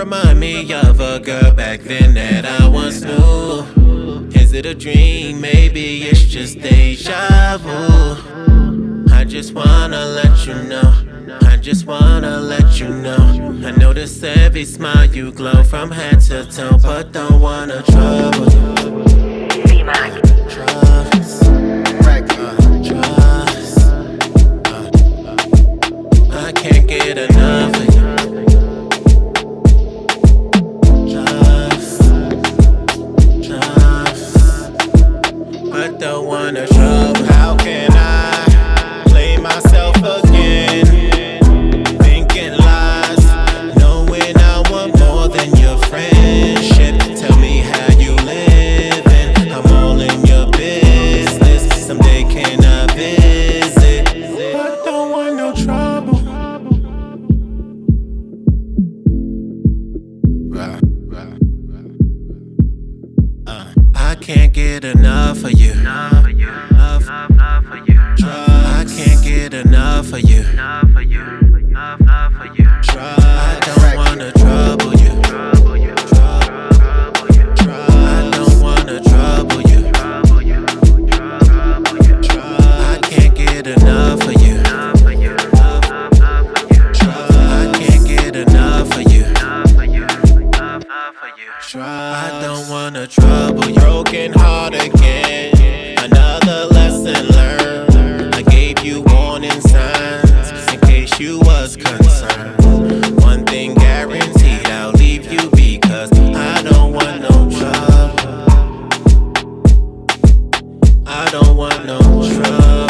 remind me of a girl back then that I once knew. Is it a dream? Maybe it's just deja vu. I just wanna let you know. I just wanna let you know. I notice every smile you glow from head to toe, but don't wanna trouble you. Can't get enough of you. Enough of you. Enough, enough of you. I can't get enough of you. Enough of you. Enough, working hard again. Another lesson learned. I gave you warning signs in case you was concerned. One thing guaranteed, I'll leave you because I don't want no trouble. I don't want no trouble.